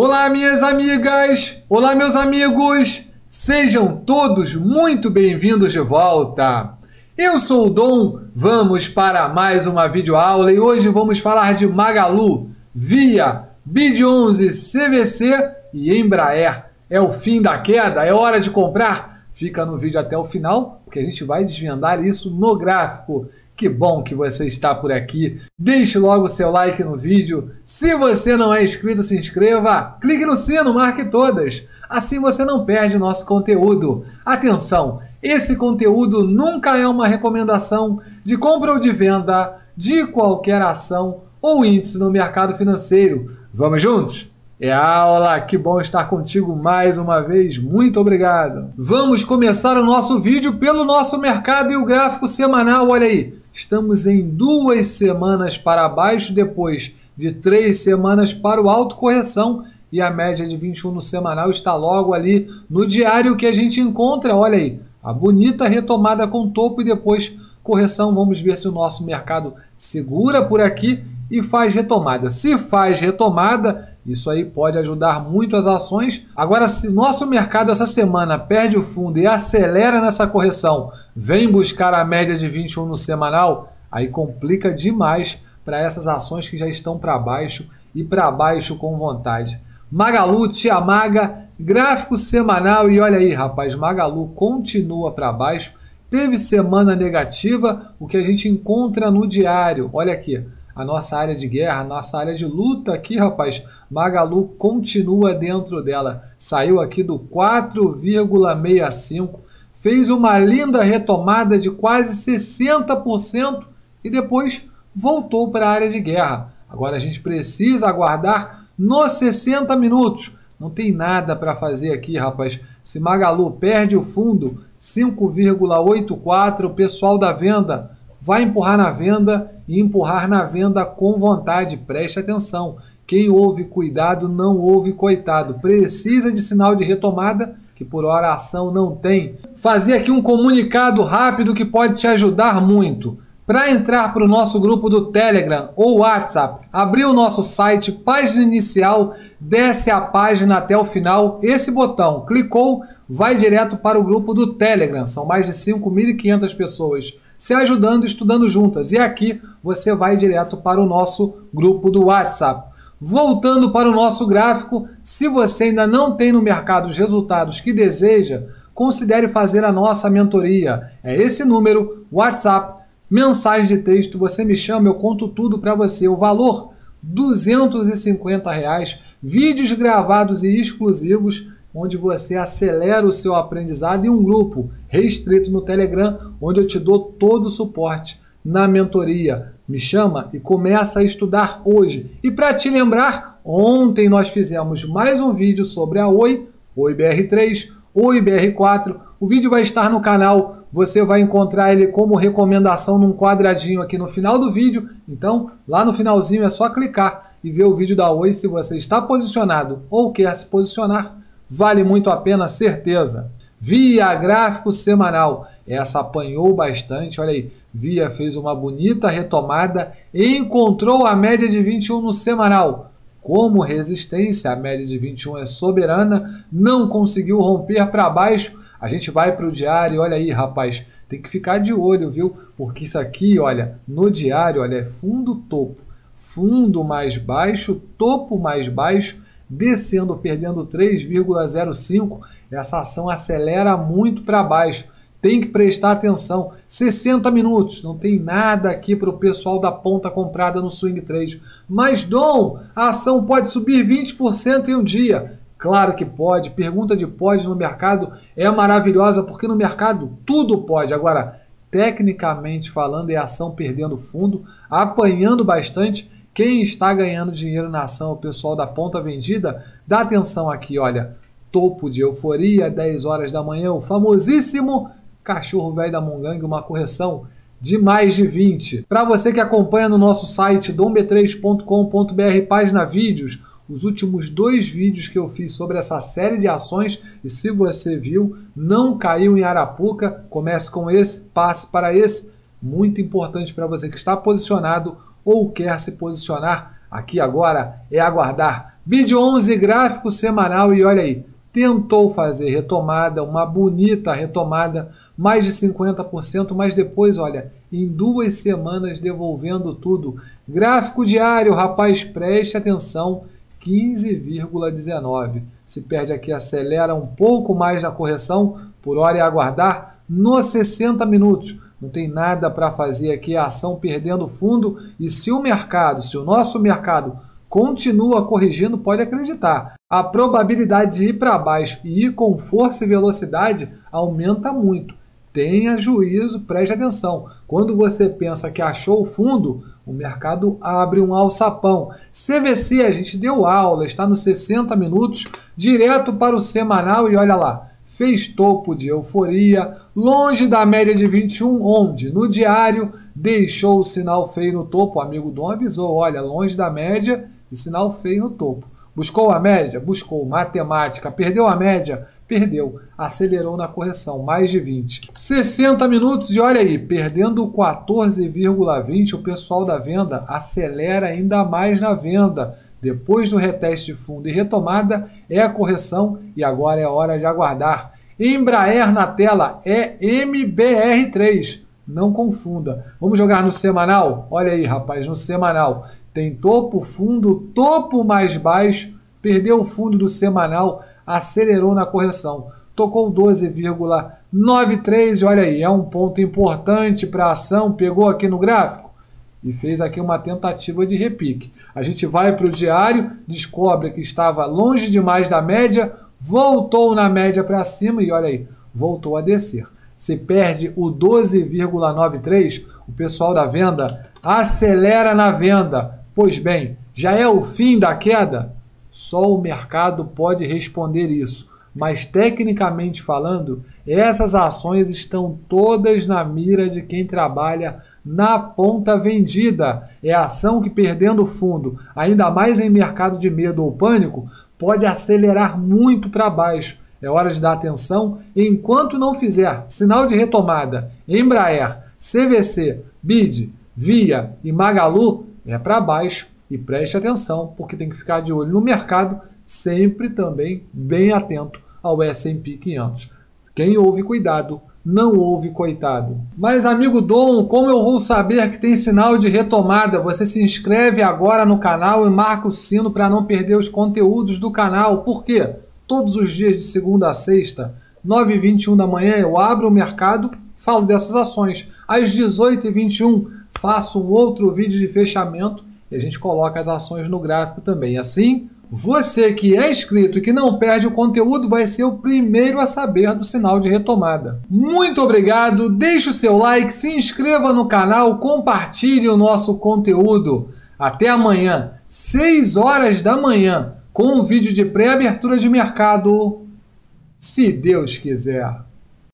Olá, minhas amigas! Olá, meus amigos! Sejam todos muito bem-vindos de volta! Eu sou o Dom, vamos para mais uma videoaula e hoje vamos falar de Magalu, Via, Bid 11, CVC e Embraer. É o fim da queda? É hora de comprar? Fica no vídeo até o final, porque a gente vai desvendar isso no gráfico. Que bom que você está por aqui. Deixe logo o seu like no vídeo. Se você não é inscrito, se inscreva. Clique no sino, marque todas. Assim você não perde nosso conteúdo. Atenção, esse conteúdo nunca é uma recomendação de compra ou de venda de qualquer ação ou índice no mercado financeiro. Vamos juntos? É aula, que bom estar contigo mais uma vez, muito obrigado. Vamos começar o nosso vídeo pelo nosso mercado e o gráfico semanal, olha aí. Estamos em duas semanas para baixo, depois de três semanas para o alto correção e a média de 21 no semanal está logo ali no diário que a gente encontra. Olha aí, a bonita retomada com topo e depois correção. Vamos ver se o nosso mercado segura por aqui e faz retomada. Se faz retomada, isso aí pode ajudar muito as ações. Agora, se nosso mercado essa semana perde o fundo e acelera nessa correção, vem buscar a média de 21 no semanal, aí complica demais para essas ações que já estão para baixo e para baixo com vontade. Magalu, Tia Maga, gráfico semanal e olha aí, rapaz, Magalu continua para baixo. Teve semana negativa, o que a gente encontra no diário. Olha aqui, a nossa área de guerra, a nossa área de luta aqui, rapaz, Magalu continua dentro dela. Saiu aqui do 4,65, fez uma linda retomada de quase 60% e depois voltou para a área de guerra. Agora a gente precisa aguardar nos 60 minutos. Não tem nada para fazer aqui, rapaz. Se Magalu perde o fundo, 5,84, o pessoal da venda vai empurrar na venda e empurrar na venda com vontade. Preste atenção. Quem ouve cuidado não ouve coitado. Precisa de sinal de retomada que por hora a ação não tem. Fazer aqui um comunicado rápido que pode te ajudar muito. Para entrar para o nosso grupo do Telegram ou WhatsApp, abrir o nosso site, página inicial, desce a página até o final, esse botão clicou, vai direto para o grupo do Telegram. São mais de 5.500 pessoas se ajudando, estudando juntas. E aqui você vai direto para o nosso grupo do WhatsApp. Voltando para o nosso gráfico, se você ainda não tem no mercado os resultados que deseja, considere fazer a nossa mentoria. É esse número, WhatsApp, mensagem de texto, você me chama, eu conto tudo para você. O valor, 250 reais, vídeos gravados e exclusivos onde você acelera o seu aprendizado e um grupo restrito no Telegram, onde eu te dou todo o suporte na mentoria. Me chama e começa a estudar hoje. E para te lembrar, ontem nós fizemos mais um vídeo sobre a Oi, Oi BR3, Oi BR4. O vídeo vai estar no canal, você vai encontrar ele como recomendação num quadradinho aqui no final do vídeo. Então, lá no finalzinho é só clicar e ver o vídeo da Oi se você está posicionado ou quer se posicionar Vale muito a pena, certeza. Via gráfico semanal. Essa apanhou bastante, olha aí. Via fez uma bonita retomada e encontrou a média de 21 no semanal. Como resistência, a média de 21 é soberana, não conseguiu romper para baixo. A gente vai para o diário, olha aí, rapaz, tem que ficar de olho, viu? Porque isso aqui, olha, no diário, olha, é fundo topo, fundo mais baixo, topo mais baixo descendo, perdendo 3,05, essa ação acelera muito para baixo. Tem que prestar atenção. 60 minutos, não tem nada aqui para o pessoal da ponta comprada no swing trade. Mas Dom, a ação pode subir 20% em um dia. Claro que pode. Pergunta de pode no mercado é maravilhosa porque no mercado tudo pode. Agora, tecnicamente falando, é ação perdendo fundo, apanhando bastante quem está ganhando dinheiro na ação, o pessoal da ponta vendida, dá atenção aqui, olha. Topo de euforia, 10 horas da manhã, o famosíssimo cachorro velho da Mongang, uma correção de mais de 20. Para você que acompanha no nosso site domb3.com.br, página vídeos, os últimos dois vídeos que eu fiz sobre essa série de ações, e se você viu, não caiu em Arapuca, comece com esse, passe para esse, muito importante para você que está posicionado ou quer se posicionar, aqui agora é aguardar BID 11 gráfico semanal e olha aí, tentou fazer retomada, uma bonita retomada, mais de 50%, mas depois, olha, em duas semanas devolvendo tudo. Gráfico diário, rapaz, preste atenção, 15,19. Se perde aqui, acelera um pouco mais na correção, por hora é aguardar nos 60 minutos. Não tem nada para fazer aqui, a ação perdendo fundo. E se o mercado, se o nosso mercado continua corrigindo, pode acreditar. A probabilidade de ir para baixo e ir com força e velocidade aumenta muito. Tenha juízo, preste atenção. Quando você pensa que achou o fundo, o mercado abre um alçapão. CVC, a gente deu aula, está nos 60 minutos, direto para o semanal e olha lá fez topo de euforia, longe da média de 21, onde no diário deixou o sinal feio no topo. O amigo Dom avisou: olha, longe da média e sinal feio no topo. Buscou a média? Buscou. Matemática. Perdeu a média? Perdeu. Acelerou na correção, mais de 20. 60 minutos e olha aí, perdendo 14,20, o pessoal da venda acelera ainda mais na venda depois do reteste fundo e retomada, é a correção e agora é hora de aguardar. Embraer na tela é MBR3. Não confunda. Vamos jogar no semanal? Olha aí, rapaz, no semanal. Tem topo, fundo, topo mais baixo, perdeu o fundo do semanal, acelerou na correção. Tocou 12,93 e olha aí, é um ponto importante para a ação. Pegou aqui no gráfico? E fez aqui uma tentativa de repique. A gente vai para o diário, descobre que estava longe demais da média, voltou na média para cima e olha aí, voltou a descer. Se perde o 12,93, o pessoal da venda acelera na venda. Pois bem, já é o fim da queda? Só o mercado pode responder isso. Mas tecnicamente falando, essas ações estão todas na mira de quem trabalha na ponta vendida. É a ação que, perdendo fundo, ainda mais em mercado de medo ou pânico, pode acelerar muito para baixo. É hora de dar atenção enquanto não fizer sinal de retomada. Embraer, CVC, BID, Via e Magalu é para baixo e preste atenção, porque tem que ficar de olho no mercado, sempre também bem atento ao S&P 500. Quem ouve cuidado não houve coitado. Mas, amigo Dom, como eu vou saber que tem sinal de retomada? Você se inscreve agora no canal e marca o sino para não perder os conteúdos do canal. Por quê? Todos os dias de segunda a sexta, 9h21 da manhã, eu abro o mercado, falo dessas ações. Às 18h21, faço um outro vídeo de fechamento e a gente coloca as ações no gráfico também. Assim, você que é inscrito e que não perde o conteúdo vai ser o primeiro a saber do sinal de retomada. Muito obrigado, deixe o seu like, se inscreva no canal, compartilhe o nosso conteúdo. Até amanhã, 6 horas da manhã, com o um vídeo de pré-abertura de mercado, se Deus quiser.